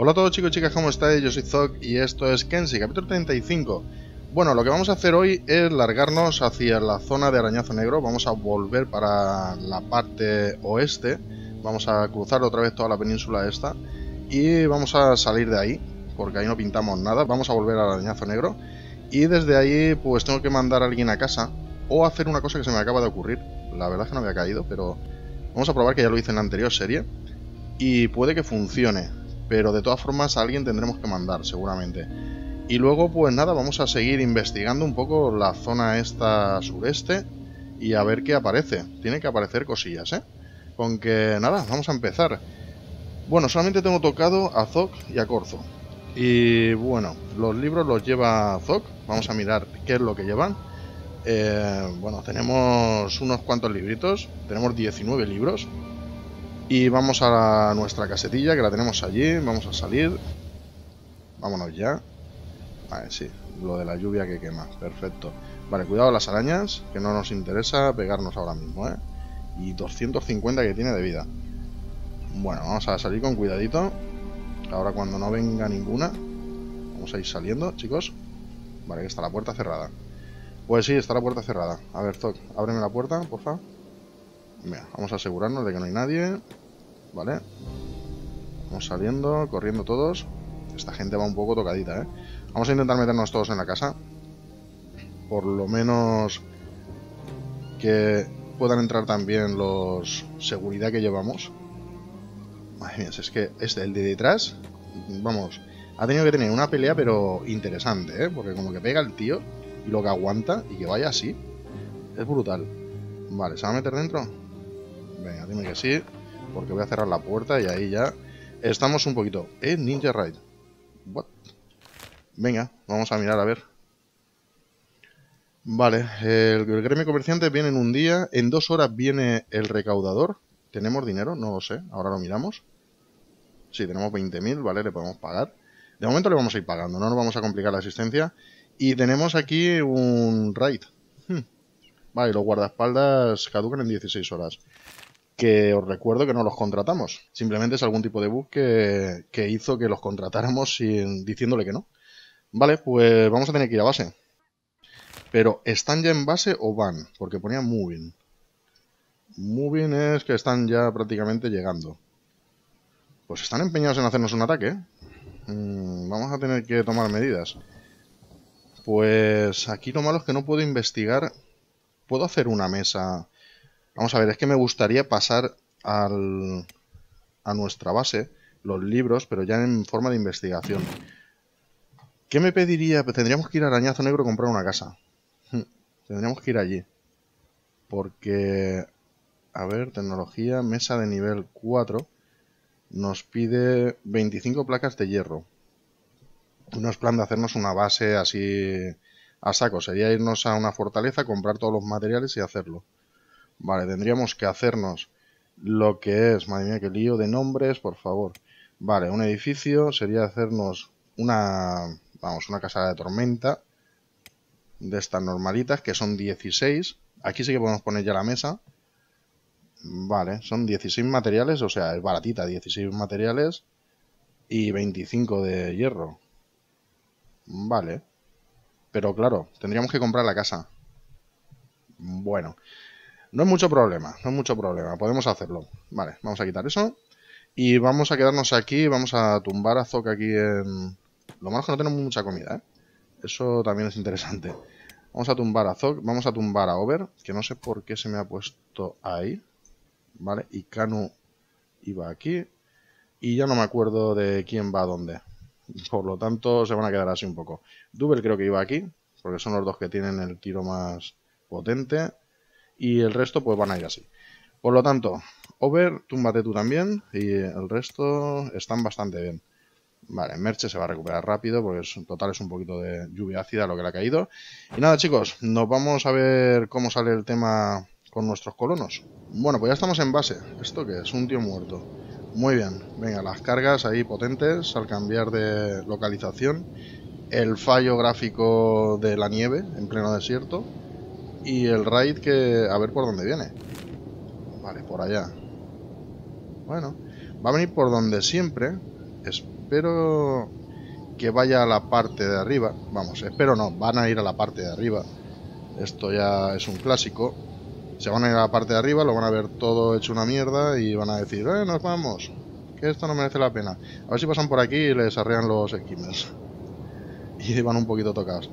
Hola a todos chicos y chicas, ¿cómo estáis? Yo soy Zog y esto es Kenshi, capítulo 35. Bueno, lo que vamos a hacer hoy es largarnos hacia la zona de Arañazo Negro. Vamos a volver para la parte oeste. Vamos a cruzar otra vez toda la península esta. Y vamos a salir de ahí, porque ahí no pintamos nada. Vamos a volver al Arañazo Negro. Y desde ahí pues tengo que mandar a alguien a casa. O hacer una cosa que se me acaba de ocurrir. La verdad es que no había caído, pero vamos a probar que ya lo hice en la anterior serie. Y puede que funcione pero de todas formas alguien tendremos que mandar seguramente. Y luego pues nada, vamos a seguir investigando un poco la zona esta sureste y a ver qué aparece. Tiene que aparecer cosillas, ¿eh? Con que nada, vamos a empezar. Bueno, solamente tengo tocado a Zok y a Corzo. Y bueno, los libros los lleva Zok. Vamos a mirar qué es lo que llevan. Eh, bueno, tenemos unos cuantos libritos. Tenemos 19 libros. Y vamos a nuestra casetilla, que la tenemos allí. Vamos a salir. Vámonos ya. Vale, sí. Lo de la lluvia que quema. Perfecto. Vale, cuidado las arañas, que no nos interesa pegarnos ahora mismo, ¿eh? Y 250 que tiene de vida. Bueno, vamos a salir con cuidadito. Ahora cuando no venga ninguna. Vamos a ir saliendo, chicos. Vale, que está la puerta cerrada. Pues sí, está la puerta cerrada. A ver, Zoc, ábreme la puerta, por favor. Mira, vamos a asegurarnos de que no hay nadie. Vale. Vamos saliendo, corriendo todos. Esta gente va un poco tocadita, ¿eh? Vamos a intentar meternos todos en la casa. Por lo menos que puedan entrar también los seguridad que llevamos. Madre mía, es que este, el de detrás, vamos, ha tenido que tener una pelea pero interesante, ¿eh? Porque como que pega el tío y lo que aguanta y que vaya así, es brutal. Vale, ¿se va a meter dentro? Venga, dime que sí porque voy a cerrar la puerta y ahí ya estamos un poquito. ¿Eh? Ninja Raid. What? Venga, vamos a mirar a ver. Vale, el, gremio comerciante viene en un día, en dos horas viene el recaudador. ¿Tenemos dinero? No lo sé, ahora lo miramos. Sí, tenemos 20.000, vale, le podemos pagar. De momento le vamos a ir pagando, no nos vamos a complicar la asistencia. Y tenemos aquí un raid. Hmm. Vale, los guardaespaldas caducan en 16 horas que os recuerdo que no los contratamos. Simplemente es algún tipo de bug que, hizo que los contratáramos sin, diciéndole que no. Vale, pues vamos a tener que ir a base. Pero, ¿están ya en base o van? Porque ponía moving. Moving es que están ya prácticamente llegando. Pues están empeñados en hacernos un ataque. Mm, vamos a tener que tomar medidas. Pues aquí lo malo es que no puedo investigar. Puedo hacer una mesa Vamos a ver, es que me gustaría pasar al, a nuestra base los libros, pero ya en forma de investigación. ¿Qué me pediría? Tendríamos que ir a Arañazo Negro a comprar una casa. Hmm, tendríamos que ir allí. Porque, a ver, tecnología, mesa de nivel 4. Nos pide 25 placas de hierro. No es plan de hacernos una base así a saco. Sería irnos a una fortaleza, comprar todos los materiales y hacerlo. Vale, tendríamos que hacernos lo que es, madre mía, qué lío de nombres, por favor. Vale, un edificio sería hacernos una, vamos, una casa de tormenta de estas normalitas, que son 16. Aquí sí que podemos poner ya la mesa. Vale, son 16 materiales, o sea, es baratita, 16 materiales y 25 de hierro. Vale. Pero claro, tendríamos que comprar la casa. Bueno, no es mucho problema, no es mucho problema, podemos hacerlo. Vale, vamos a quitar eso. Y vamos a quedarnos aquí, vamos a tumbar a Zoc aquí en... Lo malo es que no tenemos mucha comida, ¿eh? Eso también es interesante. Vamos a tumbar a Zoc, vamos a tumbar a Over, que no sé por qué se me ha puesto ahí. Vale, y Kanu iba aquí. Y ya no me acuerdo de quién va a dónde. Por lo tanto, se van a quedar así un poco. Double creo que iba aquí, porque son los dos que tienen el tiro más potente y el resto pues van a ir así. Por lo tanto, Over, túmbate tú también y el resto están bastante bien. Vale, Merche se va a recuperar rápido porque en total es un poquito de lluvia ácida lo que le ha caído. Y nada chicos, nos vamos a ver cómo sale el tema con nuestros colonos. Bueno, pues ya estamos en base. ¿Esto qué es? Un tío muerto. Muy bien, venga, las cargas ahí potentes al cambiar de localización. El fallo gráfico de la nieve en pleno desierto y el raid que... a ver por dónde viene. Vale, por allá. Bueno, va a venir por donde siempre. espero que vaya a la parte de arriba. Vamos, espero no, van a ir a la parte de arriba. Esto ya es un clásico. Se van a ir a la parte de arriba, lo van a ver todo hecho una mierda y van a decir, eh, nos vamos, que esto no merece la pena. A ver si pasan por aquí y les arrean los esquimers. Y van un poquito tocados.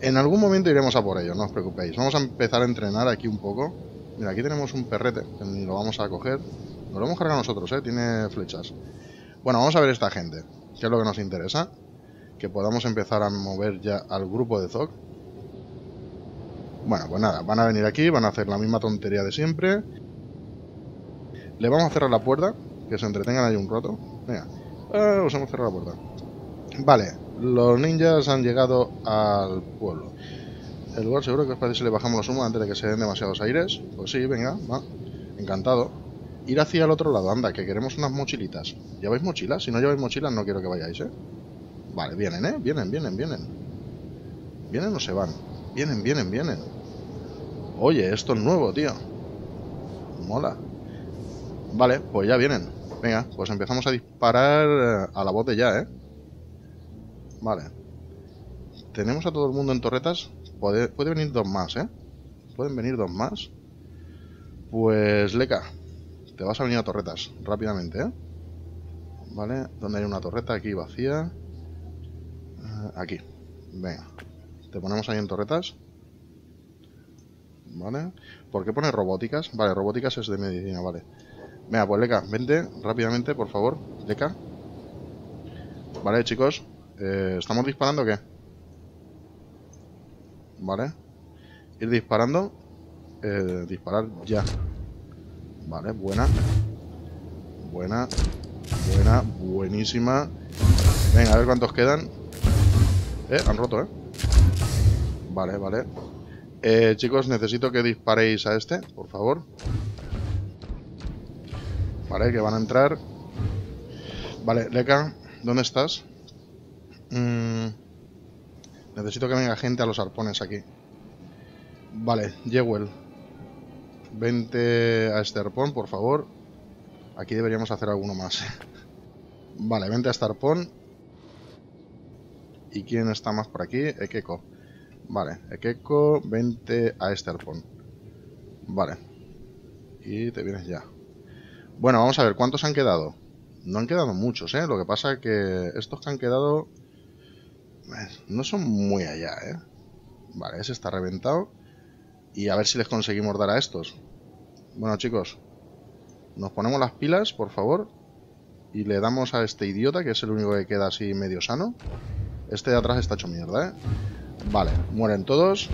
En algún momento iremos a por ellos, no os preocupéis. Vamos a empezar a entrenar aquí un poco. Mira, aquí tenemos un perrete, lo vamos a coger. Nos lo vamos a nosotros, ¿eh? Tiene flechas. Bueno, vamos a ver esta gente, que es lo que nos interesa. Que podamos empezar a mover ya al grupo de Zog. Bueno, pues nada, van a venir aquí, van a hacer la misma tontería de siempre. Le vamos a cerrar la puerta, que se entretengan ahí un rato. Venga, eh, os hemos cerrado la puerta. Vale, los ninjas han llegado al pueblo. El lugar seguro que os parece si le bajamos los humos antes de que se den demasiados aires. Pues sí, venga, va. Encantado. Ir hacia el otro lado, anda, que queremos unas mochilitas. ¿Lleváis mochilas? Si no lleváis mochilas no quiero que vayáis, ¿eh? Vale, vienen, ¿eh? Vienen, vienen, vienen. ¿Vienen o se van? Vienen, vienen, vienen. Oye, esto es nuevo, tío. Mola. Vale, pues ya vienen. Venga, pues empezamos a disparar eh, a la bote ya, ¿eh? Vale. Tenemos a todo el mundo en torretas. Puede, puede venir dos más, ¿eh? Pueden venir dos más. Pues, Leca, te vas a venir a torretas rápidamente, ¿eh? Vale, ¿dónde hay una torreta? Aquí vacía. Eh, aquí. Venga. Te ponemos ahí en torretas. Vale. ¿Por qué pone robóticas? Vale, robóticas es de medicina, vale. Venga, pues Leca, vente rápidamente, por favor. Leca. Vale, chicos. Eh, ¿Estamos disparando qué? Vale. Ir disparando. Eh, disparar ya. Vale, buena. Buena. Buena. Buenísima. Venga, a ver cuántos quedan. Eh, han roto, eh. Vale, vale. Eh, chicos, necesito que disparéis a este, por favor. Vale, que van a entrar. Vale, Leca, ¿dónde estás? Mm, necesito que venga gente a los arpones aquí. Vale, Jewel. Vente a este arpón, por favor. Aquí deberíamos hacer alguno más. vale, vente a este arpón. ¿Y quién está más por aquí? Ekeko. Vale, Ekeko, vente a este arpón. Vale. Y te vienes ya. Bueno, vamos a ver, ¿cuántos han quedado? No han quedado muchos, ¿eh? Lo que pasa que estos que han quedado no son muy allá, ¿eh? Vale, ese está reventado. Y a ver si les conseguimos dar a estos. Bueno, chicos. Nos ponemos las pilas, por favor. Y le damos a este idiota, que es el único que queda así medio sano. Este de atrás está hecho mierda, ¿eh? Vale, mueren todos.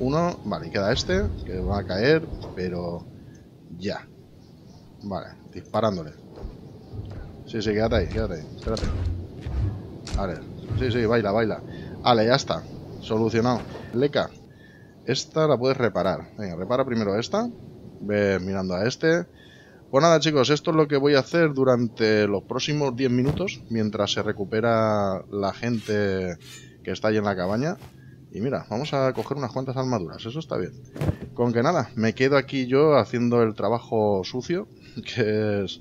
Uno, vale, y queda este, que va a caer, pero ya. Vale, disparándole. Sí, sí, quédate ahí, quédate ahí, espérate. Vale, Sí, sí, baila, baila. Vale, ya está. Solucionado. Leca, esta la puedes reparar. Venga, repara primero esta. Ve mirando a este. Pues nada, chicos, esto es lo que voy a hacer durante los próximos 10 minutos, mientras se recupera la gente que está ahí en la cabaña. Y mira, vamos a coger unas cuantas armaduras, eso está bien. Con que nada, me quedo aquí yo haciendo el trabajo sucio, que es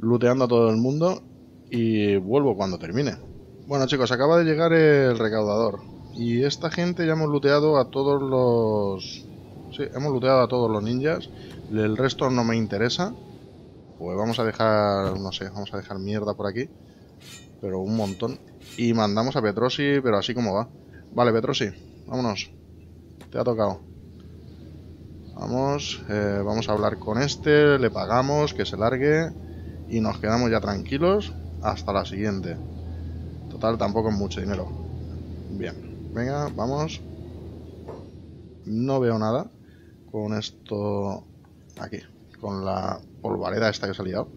looteando a todo el mundo, y vuelvo cuando termine. Bueno chicos, acaba de llegar el recaudador. Y esta gente ya hemos looteado a todos los... Sí, hemos looteado a todos los ninjas. El resto no me interesa. Pues vamos a dejar, no sé, vamos a dejar mierda por aquí. Pero un montón. Y mandamos a Petrosi, pero así como va. Vale, Petrosi, vámonos. Te ha tocado. Vamos, eh, vamos a hablar con este, le pagamos, que se largue. Y nos quedamos ya tranquilos hasta la siguiente tampoco es mucho dinero. Bien, venga, vamos. No veo nada con esto aquí, con la polvareda esta que se ha liado.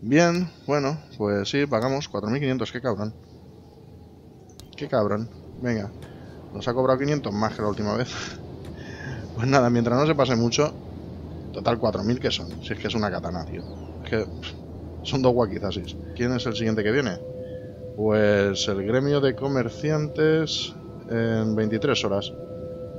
Bien, bueno, pues sí, pagamos 4.500, qué cabrón. Qué cabrón. Venga, nos ha cobrado 500 más que la última vez. pues nada, mientras no se pase mucho, total 4.000 que son, si es que es una katana, tío. Es que son dos guaquizasis. ¿Quién es el siguiente que viene? Pues el gremio de comerciantes en 23 horas.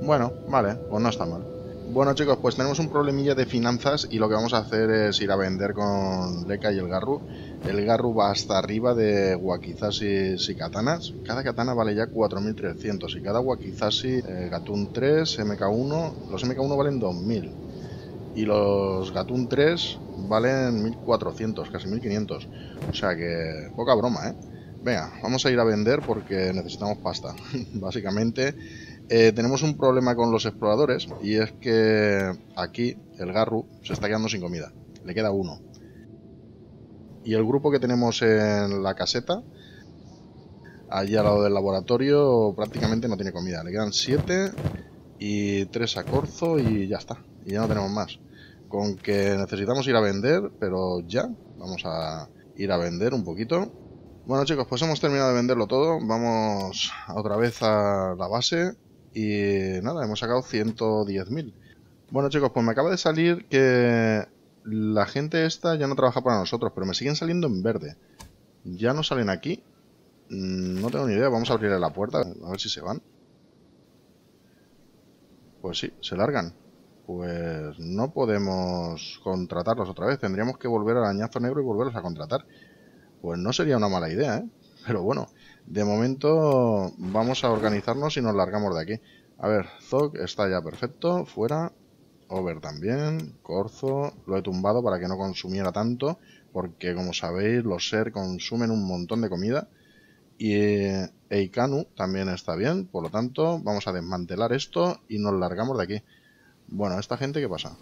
Bueno, vale, pues no está mal. Bueno chicos, pues tenemos un problemilla de finanzas y lo que vamos a hacer es ir a vender con Leka y el Garru. El Garru va hasta arriba de Wakizashi y katanas. Cada katana vale ya 4.300 y cada Wakizashi, eh, Gatun 3, MK1, los MK1 valen 2.000 y los Gatun 3 valen 1.400, casi 1.500. O sea que poca broma, ¿eh? Venga, vamos a ir a vender porque necesitamos pasta, básicamente. Eh, tenemos un problema con los exploradores y es que aquí el Garru se está quedando sin comida. Le queda uno. Y el grupo que tenemos en la caseta, allí al lado del laboratorio, prácticamente no tiene comida. Le quedan siete y tres a Corzo y ya está. Y ya no tenemos más. Con que necesitamos ir a vender, pero ya. Vamos a ir a vender un poquito. Bueno chicos, pues hemos terminado de venderlo todo. Vamos otra vez a la base y nada, hemos sacado 110.000. Bueno chicos, pues me acaba de salir que la gente esta ya no trabaja para nosotros, pero me siguen saliendo en verde. Ya no salen aquí. Mm, no tengo ni idea, vamos a abrirle la puerta, a ver si se van. Pues sí, se largan. Pues no podemos contratarlos otra vez, tendríamos que volver al añazo negro y volverlos a contratar. Pues no sería una mala idea, ¿eh? Pero bueno, de momento vamos a organizarnos y nos largamos de aquí. A ver, Zog está ya perfecto, fuera. Over también, Corzo, lo he tumbado para que no consumiera tanto, porque como sabéis los Ser consumen un montón de comida. Y Eikanu también está bien, por lo tanto vamos a desmantelar esto y nos largamos de aquí. Bueno, ¿esta gente qué pasa?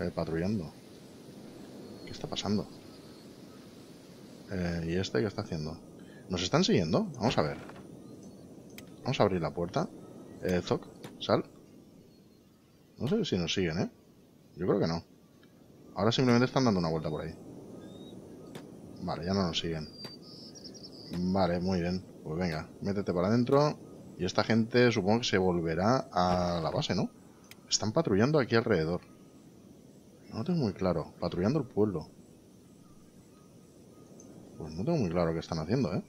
Eh, patrullando. ¿Qué está pasando? Eh, ¿Y este qué está haciendo? ¿Nos están siguiendo? Vamos a ver. Vamos a abrir la puerta. Eh, Zoc, sal. No sé si nos siguen, ¿eh? Yo creo que no. Ahora simplemente están dando una vuelta por ahí. Vale, ya no nos siguen. Vale, muy bien. Pues venga, métete para adentro. Y esta gente supongo que se volverá a la base, ¿no? Están patrullando aquí alrededor. No lo tengo muy claro. Patrullando el pueblo. Pues no tengo muy claro qué están haciendo, ¿eh?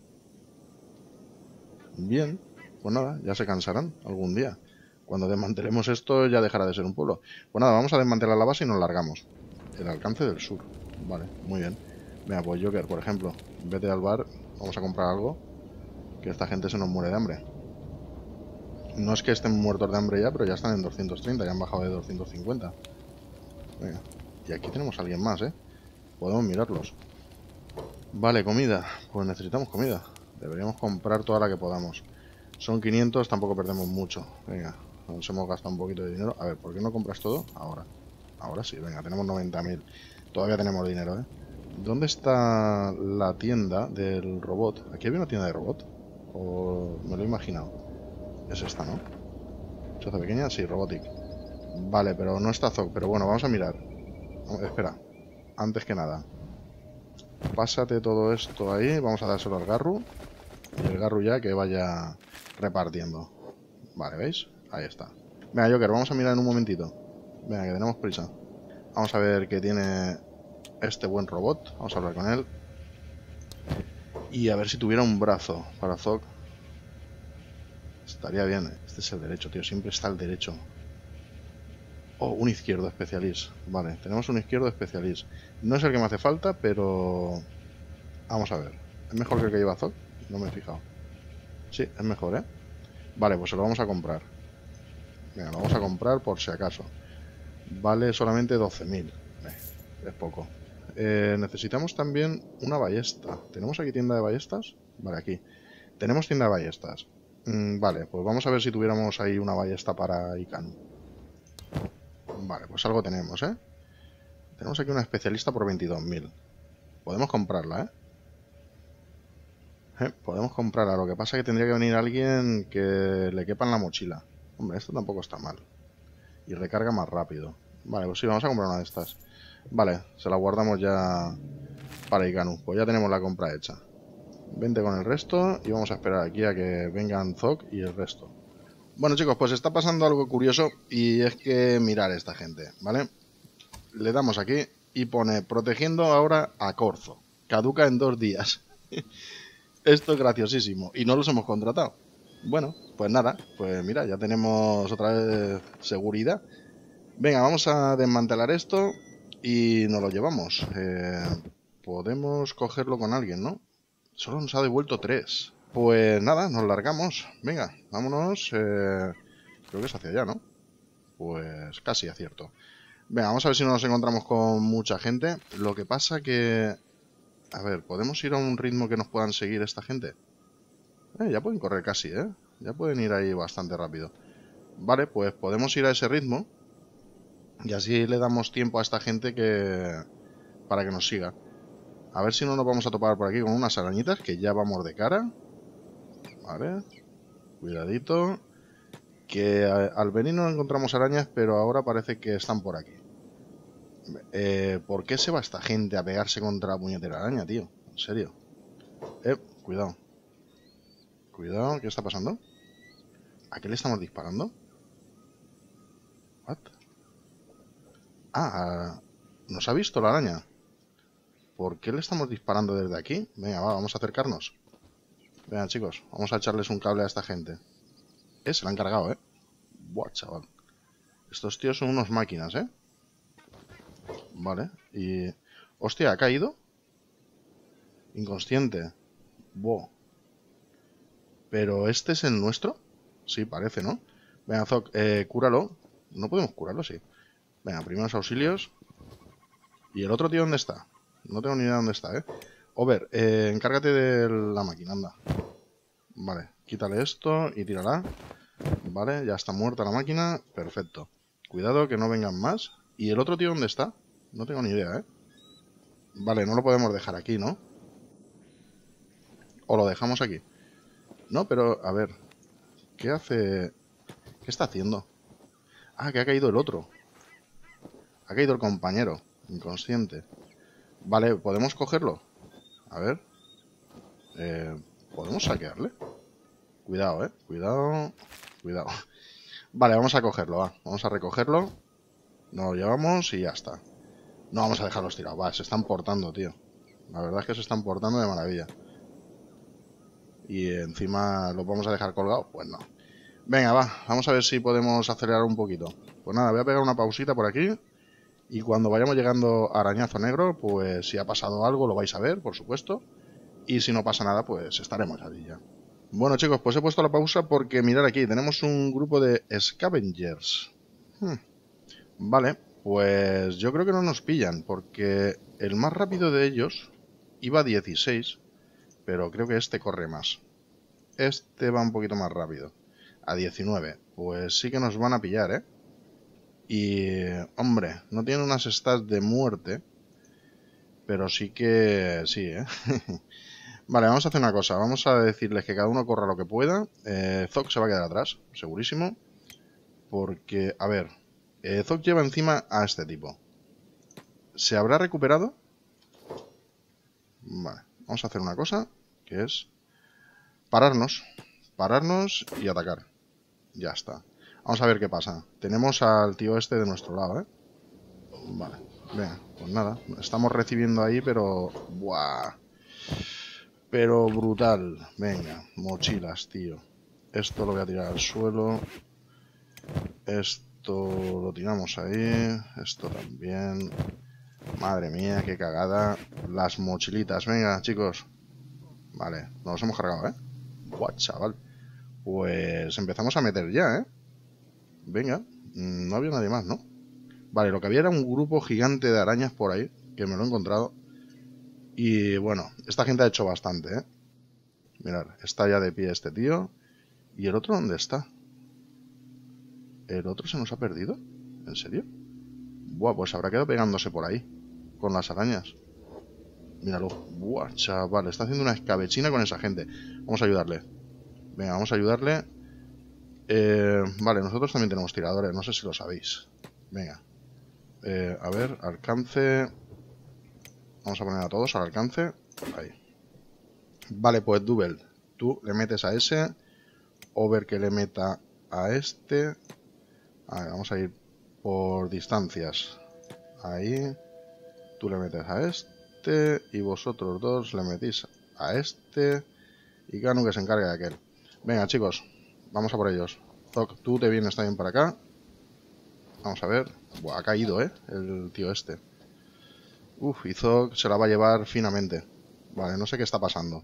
Bien, pues nada, ya se cansarán algún día. Cuando desmantelemos esto ya dejará de ser un pueblo. Pues nada, vamos a desmantelar la base y nos largamos. El alcance del sur. Vale, muy bien. Venga, pues Joker, por ejemplo, vete al bar, vamos a comprar algo. Que esta gente se nos muere de hambre. No es que estén muertos de hambre ya, pero ya están en 230, ya han bajado de 250. Venga, y aquí tenemos a alguien más, ¿eh? Podemos mirarlos. Vale, comida. Pues necesitamos comida. Deberíamos comprar toda la que podamos. Son 500, tampoco perdemos mucho. Venga, nos hemos gastado un poquito de dinero. A ver, ¿por qué no compras todo? Ahora. Ahora sí, venga, tenemos 90.000. Todavía tenemos dinero, ¿eh? ¿Dónde está la tienda del robot? ¿Aquí había una tienda de robot? ¿O me lo he imaginado? Es esta, ¿no? ¿Choza pequeña? Sí, Robotic. Vale, pero no está Zog. Pero bueno, vamos a mirar. Espera. Antes que nada. Pásate todo esto ahí. Vamos a dárselo al Garru. Y el Garru ya que vaya repartiendo. Vale, ¿veis? Ahí está. Venga, Joker, vamos a mirar en un momentito. Venga, que tenemos prisa. Vamos a ver qué tiene este buen robot. Vamos a hablar con él. Y a ver si tuviera un brazo para Zog. Estaría bien. Este es el derecho, tío. Siempre está el derecho. Oh, un izquierdo especialista. Vale, tenemos un izquierdo especialista. No es el que me hace falta, pero... Vamos a ver. ¿Es mejor que el que lleva Zog? No me he fijado. Sí, es mejor, ¿eh? Vale, pues se lo vamos a comprar. Venga, lo vamos a comprar por si acaso. Vale solamente 12.000. Eh, es poco. Eh, necesitamos también una ballesta. ¿Tenemos aquí tienda de ballestas? Vale, aquí. Tenemos tienda de ballestas. Mm, vale, pues vamos a ver si tuviéramos ahí una ballesta para Icanu. Vale, pues algo tenemos, ¿eh? Tenemos aquí una especialista por 22.000. Podemos comprarla, ¿eh? ¿eh? Podemos comprarla. Lo que pasa es que tendría que venir alguien que le quepa en la mochila. Hombre, esto tampoco está mal. Y recarga más rápido. Vale, pues sí, vamos a comprar una de estas. Vale, se la guardamos ya para Ikanu. Pues ya tenemos la compra hecha. Vente con el resto y vamos a esperar aquí a que vengan Zog y el resto. Bueno chicos, pues está pasando algo curioso y es que mirar esta gente, ¿vale? Le damos aquí y pone protegiendo ahora a Corzo. Caduca en dos días. Esto es graciosísimo y no los hemos contratado. Bueno, pues nada, pues mira, ya tenemos otra vez seguridad. Venga, vamos a desmantelar esto y nos lo llevamos. Eh, podemos cogerlo con alguien, ¿no? Solo nos ha devuelto tres. Pues nada, nos largamos. Venga, vámonos. Eh, creo que es hacia allá, ¿no? Pues casi acierto. Venga, vamos a ver si nos encontramos con mucha gente. Lo que pasa que... A ver, ¿podemos ir a un ritmo que nos puedan seguir esta gente? Eh, ya pueden correr casi, ¿eh? Ya pueden ir ahí bastante rápido. Vale, pues podemos ir a ese ritmo. Y así le damos tiempo a esta gente que... Para que nos siga. A ver si no nos vamos a topar por aquí con unas arañitas que ya vamos de cara. Vale. Cuidadito. Que al venir no encontramos arañas, pero ahora parece que están por aquí. Eh, ¿Por qué se va esta gente a pegarse contra la puñetera araña, tío? En serio. Eh, cuidado. Cuidado, ¿qué está pasando? ¿A qué le estamos disparando? ¿What? Ah, ¿nos ha visto la araña? ¿Por qué le estamos disparando desde aquí? Venga, va, vamos a acercarnos. Venga, chicos, vamos a echarles un cable a esta gente. Eh, se la han cargado, ¿eh? Buah, chaval. Estos tíos son unos máquinas, ¿eh? Vale, y... Hostia, ¿ha caído? Inconsciente. Buah. ¿Pero este es el nuestro? Sí, parece, ¿no? Venga, Zoc, eh, cúralo. No podemos curarlo, sí. Venga, primeros auxilios. ¿Y el otro tío dónde está? No tengo ni idea dónde está, ¿eh? Over, eh, encárgate de la máquina, anda. Vale, quítale esto y tírala. Vale, ya está muerta la máquina. Perfecto. Cuidado que no vengan más. ¿Y el otro tío dónde está? No tengo ni idea, ¿eh? Vale, no lo podemos dejar aquí, ¿no? O lo dejamos aquí. No, pero, a ver. ¿Qué hace...? ¿Qué está haciendo? Ah, que ha caído el otro. Ha caído el compañero. Inconsciente. Vale, ¿podemos cogerlo? A ver. Eh, ¿Podemos saquearle? Cuidado, eh. Cuidado. Cuidado. Vale, vamos a cogerlo, va. Vamos a recogerlo. Nos lo llevamos y ya está. No vamos a dejarlos tirados. Va, se están portando, tío. La verdad es que se están portando de maravilla. Y encima los vamos a dejar colgados. Pues no. Venga, va. Vamos a ver si podemos acelerar un poquito. Pues nada, voy a pegar una pausita por aquí. Y cuando vayamos llegando a Arañazo Negro, pues si ha pasado algo lo vais a ver, por supuesto. Y si no pasa nada, pues estaremos allí ya. Bueno chicos, pues he puesto la pausa porque mirad aquí, tenemos un grupo de Scavengers. Hmm. Vale, pues yo creo que no nos pillan, porque el más rápido de ellos iba a 16, pero creo que este corre más. Este va un poquito más rápido, a 19. Pues sí que nos van a pillar, ¿eh? Y, hombre, no tiene unas stats de muerte, pero sí que sí, ¿eh? vale, vamos a hacer una cosa. Vamos a decirles que cada uno corra lo que pueda. Eh, se va a quedar atrás, segurísimo. Porque, a ver, eh, lleva encima a este tipo. ¿Se habrá recuperado? Vale, vamos a hacer una cosa, que es pararnos. Pararnos y atacar. Ya está. Vamos a ver qué pasa. Tenemos al tío este de nuestro lado, ¿eh? Vale. Venga, pues nada. Estamos recibiendo ahí, pero... ¡Buah! Pero brutal. Venga, mochilas, tío. Esto lo voy a tirar al suelo. Esto lo tiramos ahí. Esto también. Madre mía, qué cagada. Las mochilitas. Venga, chicos. Vale, nos hemos cargado, ¿eh? Buah, chaval. Pues empezamos a meter ya, ¿eh? Venga, mm, no había nadie más, ¿no? Vale, lo que había era un grupo gigante de arañas por ahí, que me lo he encontrado. Y bueno, esta gente ha hecho bastante, ¿eh? Mirad, está ya de pie este tío. ¿Y el otro dónde está? ¿El otro se nos ha perdido? ¿En serio? Buah, pues habrá quedado pegándose por ahí. Con las arañas. Míralo. Buah, chaval. Está haciendo una escabechina con esa gente. Vamos a ayudarle. Venga, vamos a ayudarle. Eh, vale, nosotros también tenemos tiradores, no sé si lo sabéis. Venga. Eh, a ver, alcance. Vamos a poner a todos al alcance. Ahí. Vale, pues Double. Tú le metes a ese. Over que le meta a este. vamos a ir por distancias. Ahí. Tú le metes a este. Y vosotros dos le metís a este. Y Ganu que se encargue de aquel. Venga, chicos, vamos a por ellos. Zoc, tú te vienes también para acá. Vamos a ver. Buah, ha caído, ¿eh? El tío este. Uf, y Zoc se la va a llevar finamente. Vale, no sé qué está pasando.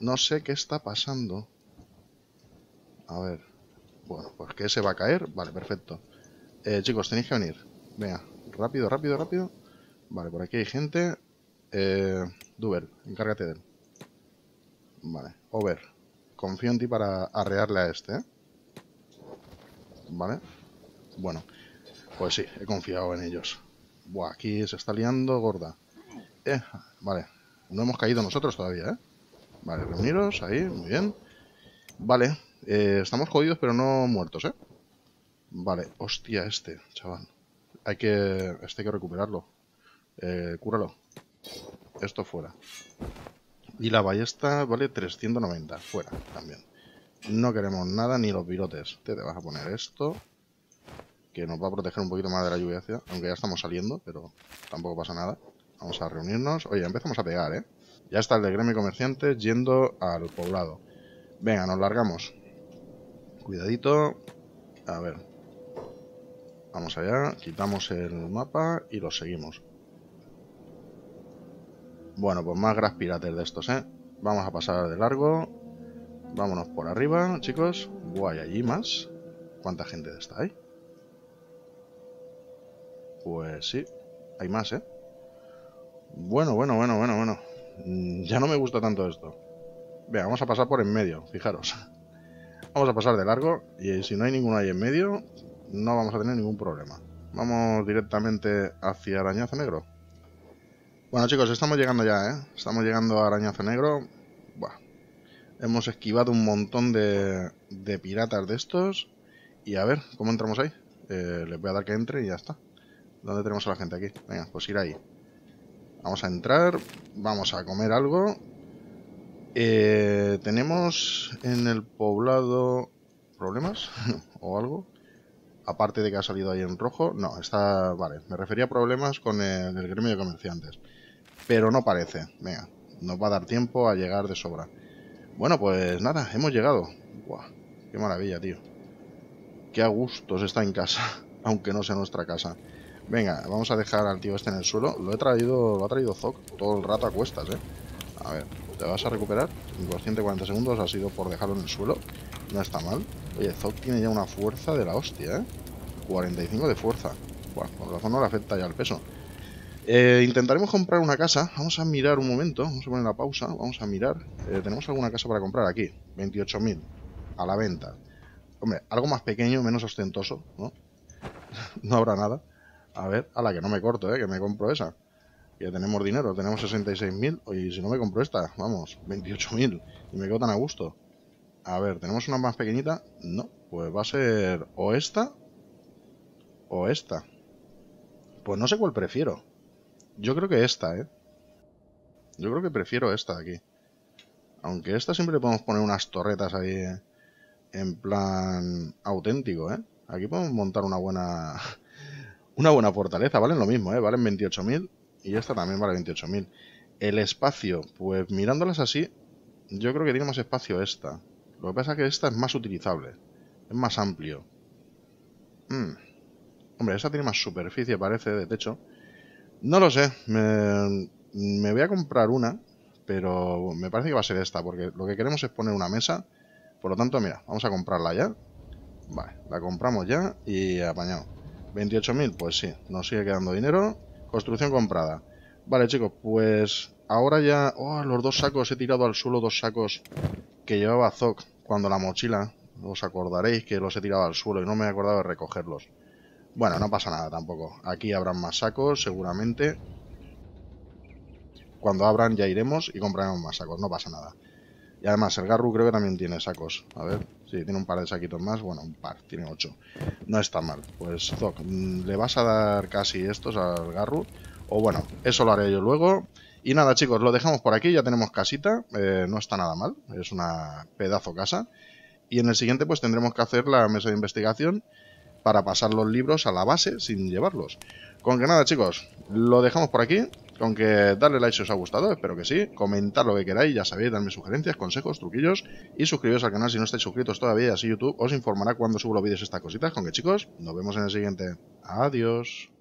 No sé qué está pasando. A ver. Bueno, pues que se va a caer. Vale, perfecto. Eh, chicos, tenéis que venir. Venga, rápido, rápido, rápido. Vale, por aquí hay gente. Eh, Duber, encárgate de él. Vale, Over. Confío en ti para arrearle a este, ¿eh? Vale. Bueno, pues sí, he confiado en ellos. Buah, aquí se está liando gorda. Eh, vale. No hemos caído nosotros todavía, ¿eh? Vale, reuniros ahí, muy bien. Vale, eh, estamos jodidos pero no muertos, ¿eh? Vale, hostia este, chaval. Hay que... Este hay que recuperarlo. Eh, cúralo. Esto fuera. Y la ballesta vale 390. Fuera también. No queremos nada, ni los virotes. Te, vas a poner esto. Que nos va a proteger un poquito más de la lluvia. Aunque ya estamos saliendo, pero tampoco pasa nada. Vamos a reunirnos. Oye, empezamos a pegar, ¿eh? Ya está el de gremio comerciantes yendo al poblado. Venga, nos largamos. Cuidadito. A ver. Vamos allá. Quitamos el mapa y lo seguimos. Bueno, pues más graspirates de estos, ¿eh? Vamos a pasar de largo. Vámonos por arriba, chicos. Guay, allí más. ¿Cuánta gente está ahí? Pues sí, hay más, ¿eh? Bueno, bueno, bueno, bueno, bueno. Mm, ya no me gusta tanto esto. Venga, vamos a pasar por en medio, fijaros. Vamos a pasar de largo y si no hay ninguno ahí en medio, no vamos a tener ningún problema. Vamos directamente hacia Arañazo Negro. Bueno chicos, estamos llegando ya, ¿eh? Estamos llegando a Arañazo Negro. Buah. Hemos esquivado un montón de, de, piratas de estos. Y a ver, ¿cómo entramos ahí? Eh, les voy a dar que entre y ya está. ¿Dónde tenemos a la gente aquí? Venga, pues ir ahí. Vamos a entrar, vamos a comer algo. Eh, ¿Tenemos en el poblado problemas o algo? Aparte de que ha salido ahí en rojo. No, está... Vale, me refería a problemas con el, el gremio de comerciantes. Pero no parece. Venga, nos va a dar tiempo a llegar de sobra. Bueno, pues nada, hemos llegado. Buah, qué maravilla, tío. Qué a gustos está en casa, aunque no sea nuestra casa. Venga, vamos a dejar al tío este en el suelo. Lo he traído, lo ha traído Zoc todo el rato a cuestas, eh. A ver, ¿te vas a recuperar? Inconsciente 40 segundos ha sido por dejarlo en el suelo. No está mal. Oye, Zoc tiene ya una fuerza de la hostia, eh. 45 de fuerza. Bueno, por razón no le afecta ya el peso. Eh, intentaremos comprar una casa. Vamos a mirar un momento. Vamos a poner la pausa. Vamos a mirar. Eh, Tenemos alguna casa para comprar aquí. 28.000. A la venta. Hombre, algo más pequeño, menos ostentoso, ¿no? no habrá nada. A ver, a la que no me corto, ¿eh? Que me compro esa. Ya tenemos dinero. Tenemos 66.000. Y si no me compro esta, vamos, 28.000. Y me quedo tan a gusto. A ver, ¿tenemos una más pequeñita? No. Pues va a ser o esta o esta. Pues no sé cuál prefiero. Yo creo que esta, ¿eh? Yo creo que prefiero esta de aquí. Aunque esta siempre le podemos poner unas torretas ahí en plan auténtico, ¿eh? Aquí podemos montar una buena una buena fortaleza. Valen lo mismo, ¿eh? Valen 28.000 y esta también vale 28.000. El espacio, pues mirándolas así, yo creo que tiene más espacio esta. Lo que pasa es que esta es más utilizable. Es más amplio. Hmm. Hombre, esta tiene más superficie, parece, de techo. No lo sé. Me, voy a comprar una, pero me parece que va a ser esta, porque lo que queremos es poner una mesa. Por lo tanto, mira, vamos a comprarla ya. Vale, la compramos ya y apañado. 28.000, pues sí, nos sigue quedando dinero. Construcción comprada. Vale, chicos, pues ahora ya... Oh, los dos sacos, he tirado al suelo dos sacos que llevaba Zoc cuando la mochila. Os acordaréis que los he tirado al suelo y no me he acordado de recogerlos. Bueno, no pasa nada tampoco. Aquí habrán más sacos, seguramente. Cuando abran ya iremos y compraremos más sacos, no pasa nada. Y además el Garru creo que también tiene sacos. A ver, sí, tiene un par de saquitos más. Bueno, un par, tiene ocho. No está mal. Pues Zoc, mm, ¿le vas a dar casi estos al Garru? O bueno, eso lo haré yo luego. Y nada chicos, lo dejamos por aquí, ya tenemos casita, eh, no está nada mal, es una pedazo casa. Y en el siguiente pues tendremos que hacer la mesa de investigación para pasar los libros a la base sin llevarlos. Con que nada chicos, lo dejamos por aquí Con que darle like si os ha gustado, espero que sí. Comentar lo que queráis, ya sabéis, darme sugerencias, consejos, truquillos. Y suscribiros al canal si no estáis suscritos todavía, así YouTube os informará cuando subo los vídeos estas cositas. Con que chicos, nos vemos en el siguiente. Adiós.